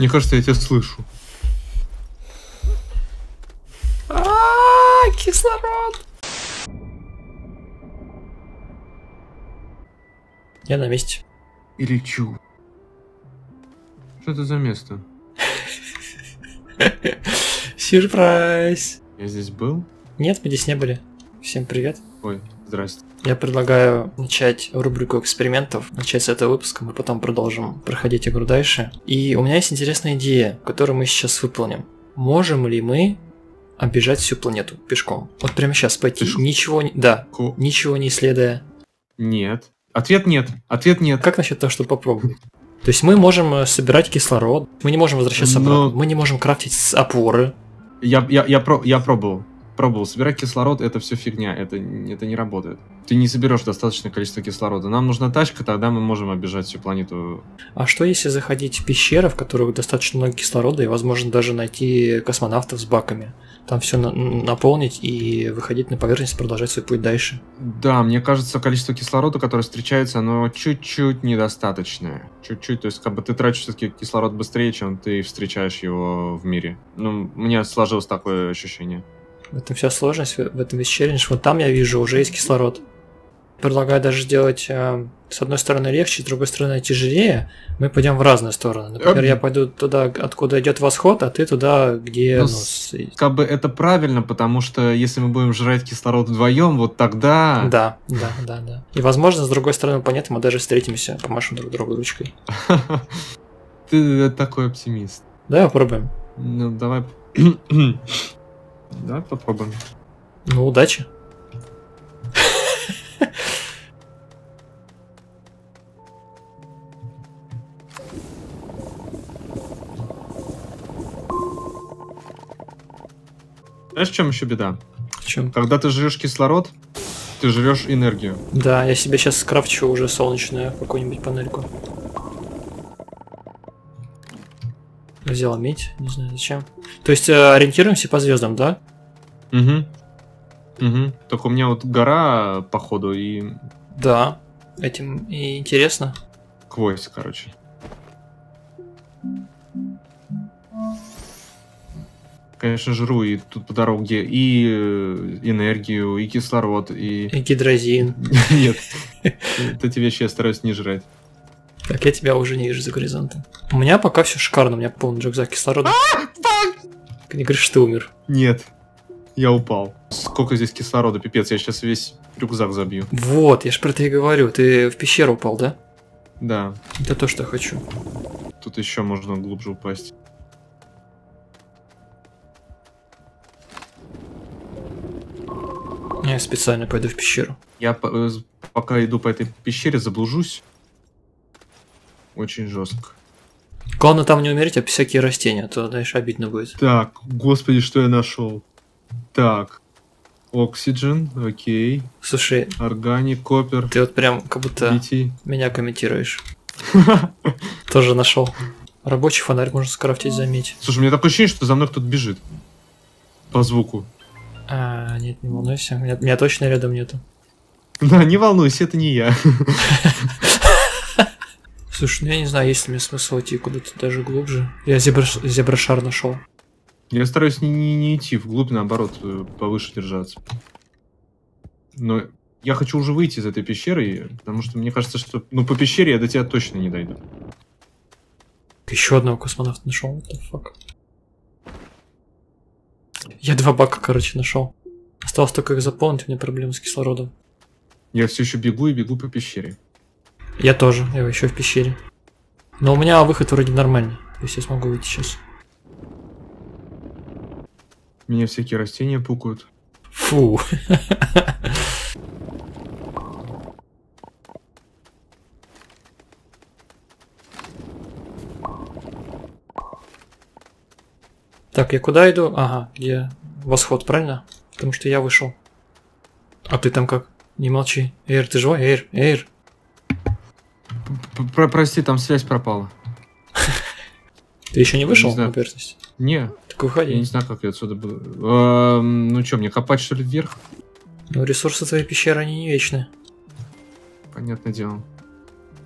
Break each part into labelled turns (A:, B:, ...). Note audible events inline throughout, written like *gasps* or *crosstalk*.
A: Мне кажется, я тебя слышу.
B: А, кислород. Я на месте.
A: И лечу. Что это за место? *laughs*
B: Сюрприз.
A: Я здесь был?
B: Нет, мы здесь не были. Всем привет.
A: Ой, здрасте.
B: Я предлагаю начать рубрику экспериментов, начать с этого выпуска, мы потом продолжим проходить игру дальше. И у меня есть интересная идея, которую мы сейчас выполним. Можем ли мы оббежать всю планету пешком? Вот прямо сейчас пойти,
A: Пешком?
B: ничего. Да,
A: Ко-
B: ничего не исследуя.
A: Нет. Ответ нет. Ответ нет.
B: Как насчет того, чтобы попробовать? То есть мы можем э, собирать кислород, мы не можем возвращаться
A: Но-
B: обратно, мы не можем крафтить опоры.
A: Я, я, я, про, я пробовал. Пробовал. Собирать кислород это все фигня. Это, это не работает. Ты не соберешь достаточное количество кислорода. Нам нужна тачка, тогда мы можем оббежать всю планету.
B: А что если заходить в пещеры, в которых достаточно много кислорода, и возможно даже найти космонавтов с баками? Там все наполнить и выходить на поверхность, продолжать свой путь дальше.
A: Да, мне кажется, количество кислорода, которое встречается, оно чуть-чуть недостаточное. Чуть-чуть. То есть, как бы ты тратишь все-таки кислород быстрее, чем ты встречаешь его в мире. Ну, у меня сложилось такое ощущение.
B: В этом вся сложность, в этом весь челлендж. Вот там я вижу, уже есть кислород. Предлагаю даже сделать э, с одной стороны легче, с другой стороны тяжелее. Мы пойдем в разные стороны. Например, я пойду туда, откуда идет восход, а ты туда, где
A: Ну,
B: ну,
A: с- Как бы это правильно, потому что если мы будем жрать кислород вдвоем, вот тогда...
B: Да, да, да, да. И возможно, с другой стороны планеты мы даже встретимся, помашем друг другу ручкой. *laughs*
A: Ты такой оптимист.
B: Давай попробуем.
A: Ну, давай... *clears throat* Давай попробуем.
B: Ну, удачи.
A: Знаешь, в чем еще беда?
B: В чем?
A: Когда ты жрешь кислород, ты жрешь энергию.
B: Да, я себе сейчас скрафчу уже солнечную какую-нибудь панельку. Взял медь, не знаю зачем. То есть э, ориентируемся по звездам, да?
A: Угу. Угу. Только у меня вот гора, походу, и
B: Да. Этим и интересно.
A: гвоздь, короче. Конечно, жру и тут по дороге и э, энергию, и кислород, и...
B: И гидрозин. *laughs*
A: Нет. *laughs* Эти вещи я стараюсь не жрать.
B: Так, я тебя уже не вижу за горизонтом. У меня пока все шикарно, у меня полный рюкзак кислорода. Не говоришь, что ты умер.
A: Нет. Я упал. Сколько здесь кислорода, пипец, я сейчас весь рюкзак забью.
B: Вот, я ж про это и говорю. Ты в пещеру упал, да?
A: Да,
B: Это то, что я хочу.
A: тут еще можно глубже упасть.
B: Я специально пойду в пещеру.
A: Я э, пока иду по этой пещере, заблужусь. Очень жестко.
B: Главное там не умереть, а всякие растения, а то дальше обидно будет.
A: Так, господи, что я нашел? Так. Оксиджен, окей.
B: Слушай,
A: Органик, копер,
B: ты вот прям как будто
A: литий.
B: меня комментируешь. *laughs* Тоже нашел. Рабочий фонарь можно скрафтить, заметь.
A: Слушай, у меня такое ощущение, что за мной кто-то бежит. По звуку.
B: А, нет, не волнуйся. Меня, меня точно рядом нету.
A: Да, не волнуйся, это не я. *laughs*
B: Слушай, ну я не знаю, есть ли мне смысл идти куда-то даже глубже. Я зеброш- зеброшар нашел.
A: Я стараюсь не, не- не идти вглубь, наоборот, э, повыше держаться. Но я хочу уже выйти из этой пещеры, потому что мне кажется, что ну по пещере я до тебя точно не дойду.
B: Еще одного космонавта нашел. What the fuck? Я два бака, короче, нашел. Осталось только их заполнить, у меня проблемы с кислородом.
A: Я все еще бегу и бегу по пещере.
B: Я тоже, я еще в пещере. Но у меня выход вроде нормальный. То есть я смогу выйти сейчас.
A: Меня всякие растения пукают.
B: Фу. *laughs* Так, я куда иду? Ага, где восход, правильно? Потому что я вышел. А ты там как? Не молчи. Эйр, ты живой? Эйр, Эйр.
A: Про- Прости, там связь пропала.
B: Ты еще не вышел на поверхность?
A: Не,
B: Так выходи.
A: я не знаю, как я отсюда буду. Эм, ну что, мне копать что ли вверх?
B: Ну, ресурсы твоей пещеры, они не вечные.
A: Понятное дело.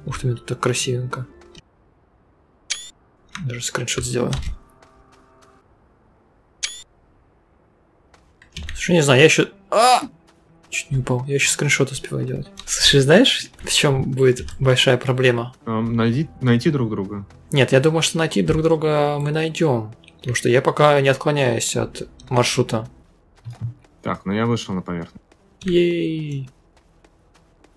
B: Ух ты, мне тут так красивенько. Даже скриншот сделаю. Слушай, не знаю, я еще... А! Чуть не упал. Я еще скриншот успеваю делать. Слушай, знаешь, в чем будет большая проблема?
A: Эм, найди, найти друг друга.
B: Нет, я думаю, что найти друг друга мы найдем. Потому что я пока не отклоняюсь от маршрута.
A: Так, ну я вышел на поверхность.
B: Ей.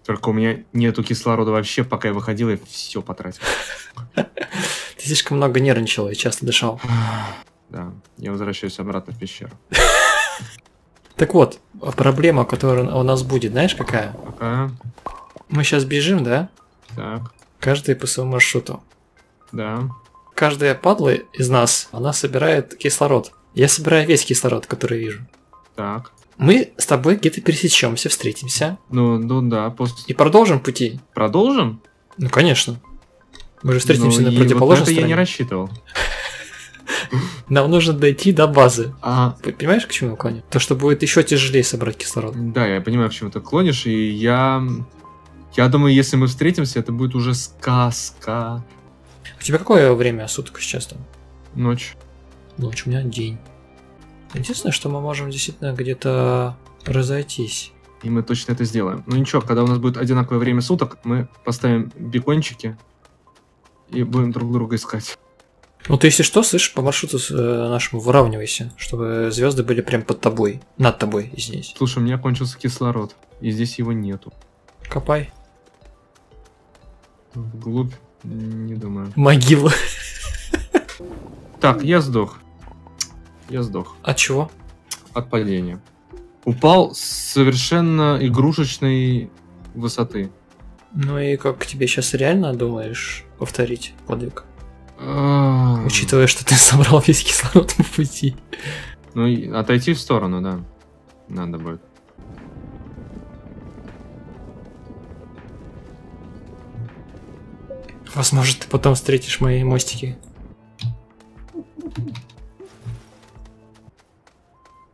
A: Только у меня нету кислорода вообще, пока я выходил, я все потратил. *laughs*
B: Ты слишком много нервничал и часто дышал. *sighs*
A: Да, я возвращаюсь обратно в пещеру. *laughs*
B: Так вот, проблема, которая у нас будет, знаешь какая?
A: Пока.
B: Мы сейчас бежим, да?
A: Так,
B: Каждый по своему маршруту.
A: да.
B: Каждая падла из нас, она собирает кислород. Я собираю весь кислород, который вижу.
A: Так.
B: Мы с тобой где-то пересечемся, встретимся
A: Ну, ну да, после...
B: и продолжим пути.
A: Продолжим?
B: Ну, конечно. Мы же встретимся
A: Ну,
B: на противоположной
A: вот это я
B: стороне.
A: не рассчитывал. *laughs*
B: Нам нужно дойти до базы.
A: А,
B: Понимаешь, к чему я клоню? То, что будет еще тяжелее собрать кислород.
A: да, я понимаю, к чему ты клонишь, и я... Я думаю, если мы встретимся, это будет уже сказка.
B: У тебя какое время суток сейчас там?
A: Ночь.
B: Ночь, у меня день. Единственное, что мы можем действительно где-то разойтись.
A: И мы точно это сделаем. Ну ничего, когда у нас будет одинаковое время суток, мы поставим бекончики и будем друг друга искать.
B: Ну ты, если что, слышишь, по маршруту э, нашему выравнивайся, чтобы звезды были прям под тобой, над тобой, извините.
A: Слушай, у меня кончился кислород, и здесь его нету.
B: Копай.
A: Вглубь, не думаю.
B: Могила.
A: Так, я сдох. Я сдох
B: От чего?
A: от падения. Упал с совершенно игрушечной высоты.
B: Ну и как тебе сейчас реально думаешь повторить подвиг? Учитывая, что ты *laughs* собрал весь кислород по пути.
A: Ну, отойти в сторону, да. Надо будет.
B: Возможно, ты потом встретишь мои мостики.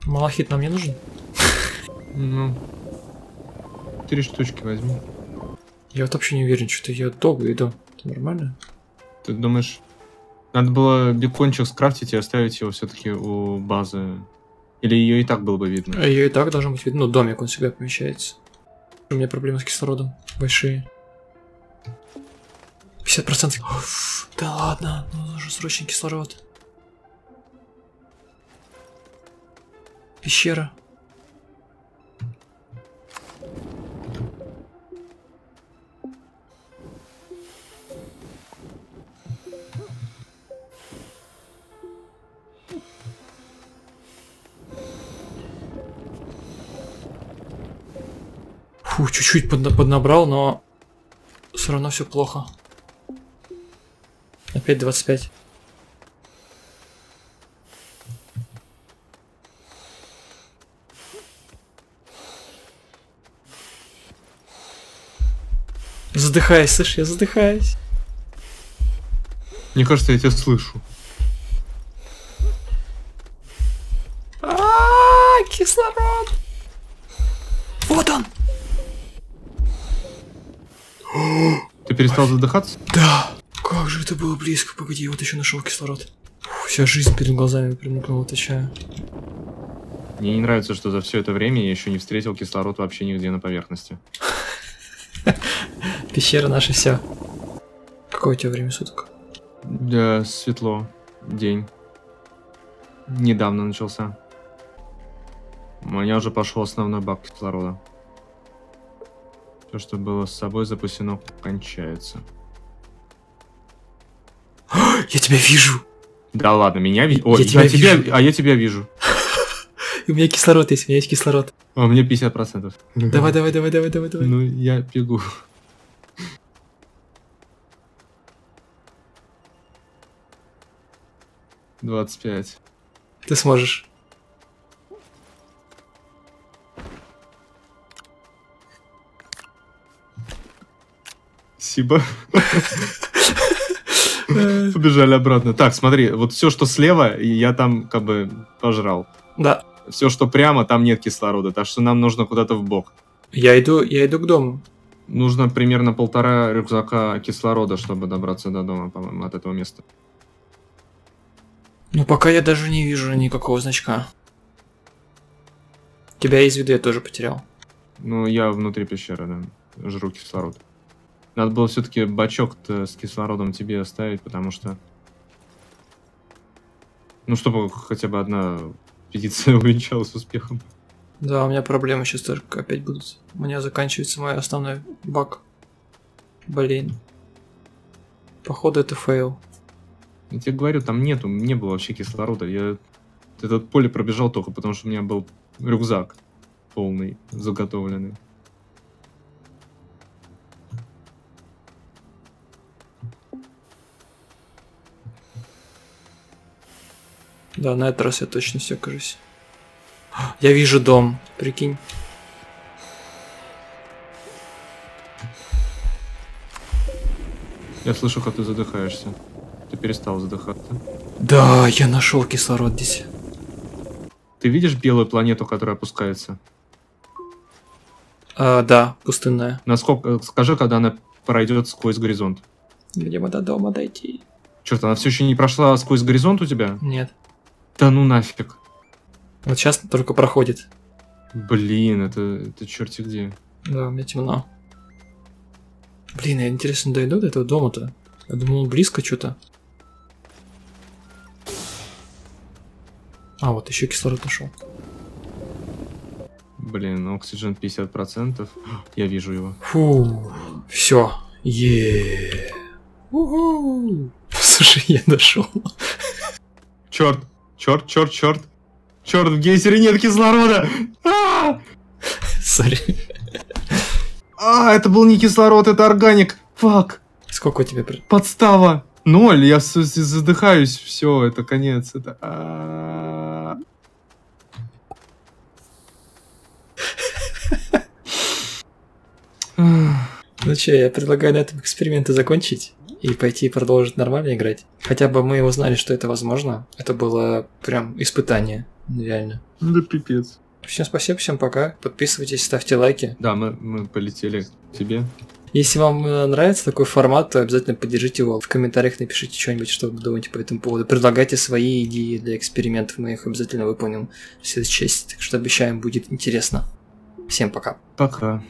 B: Малахит нам не нужен?
A: Ну, три штучки возьми.
B: Я вот вообще не уверен, что я долго иду. Это нормально?
A: Ты думаешь, надо было бекончик скрафтить и оставить его все-таки у базы? Или ее и так было бы видно?
B: Ее и так должно быть видно. Ну, домик, он всегда помещается. У меня проблемы с кислородом. Большие. 50%. Уф, да ладно, ну нужен срочный кислород. Пещера. Фу, чуть-чуть подна- поднабрал, но все равно все плохо. Опять 25. Задыхаюсь, слышь, я задыхаюсь.
A: Мне кажется, я тебя слышу.
B: А, кислород. Вот он.
A: Ты перестал задыхаться?
B: Да. Как же это было близко. Погоди, я вот еще нашел кислород. Фу, вся жизнь перед глазами промелькнула, отвечаю.
A: Мне не нравится, что за все это время я еще не встретил кислород вообще нигде на поверхности. *laughs*
B: Пещера наша все. Какое у тебя время суток?
A: Да, светло. День. Недавно начался. У меня уже пошел основной бак кислорода. Все, что было с собой запасено, кончается. *gasps*
B: Я тебя вижу.
A: Да ладно, меня видишь? Ой,
B: Я тебя
A: я тебя,
B: вижу.
A: а я тебя вижу. *laughs*
B: У меня кислород есть, у меня есть кислород.
A: А мне 50%.
B: Давай, давай, давай, давай, давай, давай.
A: Ну, я бегу. *laughs* Двадцать пять.
B: Ты сможешь.
A: Спасибо. Побежали обратно. Так, смотри, вот все, что слева, я там как бы пожрал.
B: Да.
A: Все, что прямо, там нет кислорода, так что нам нужно куда-то в бок.
B: Я иду, я иду к дому.
A: Нужно примерно полтора рюкзака кислорода, чтобы добраться до дома, по-моему, от этого места.
B: Ну, пока я даже не вижу никакого значка. Тебя из виду я тоже потерял.
A: Ну, я внутри пещеры, да. Жру кислород. Надо было все-таки бачок с кислородом тебе оставить, потому что... Ну, чтобы хотя бы одна экспедиция *laughs* увенчалась успехом.
B: Да, у меня проблемы сейчас только опять будут. У меня заканчивается мой основной бак. Блин. Походу это фейл.
A: Я тебе говорю, там нету, не было вообще кислорода. Я этот поле пробежал только потому, что у меня был рюкзак полный, заготовленный.
B: Да, на этот раз я точно все кажусь. Я вижу дом, прикинь.
A: Я слышу, как ты задыхаешься. Ты перестал задыхаться.
B: Да, я нашел кислород здесь.
A: Ты видишь белую планету, которая опускается?
B: А, да, пустынная.
A: Насколько, скажи, когда она пройдет сквозь горизонт.
B: Видимо, до дома дойти.
A: Черт, она все еще не прошла сквозь горизонт у тебя?
B: Нет.
A: Да ну нафиг.
B: Вот сейчас только проходит.
A: Блин, это, это черти где.
B: Да, меня темно. Блин, я интересно дойду до этого дома-то. Я думал, близко что-то. А, вот еще кислород нашел.
A: Блин, оксиген 50%. *gasps* Я вижу его.
B: Фу, все. Е. *laughs* Слушай, я нашел.
A: Черт, черт, черт, черт. Черт, в гейзере нет кислорода. А!
B: Сори.
A: А, это был не кислород, это органик. Фак.
B: Сколько у тебя?
A: Подстава. Ноль, я задыхаюсь. Все, это конец. Это... А.
B: Ну че, я предлагаю на этом эксперименты закончить и пойти продолжить нормально играть. Хотя бы мы узнали, что это возможно. Это было прям испытание, реально.
A: Да пипец.
B: Всем спасибо, всем пока. Подписывайтесь, ставьте лайки.
A: Да, мы, мы полетели к тебе.
B: Если вам э, нравится такой формат, то обязательно поддержите его. В комментариях напишите что-нибудь, что вы думаете по этому поводу. Предлагайте свои идеи для экспериментов, мы их обязательно выполним в следующей части. Так что обещаем, будет интересно. Всем пока.
A: Пока.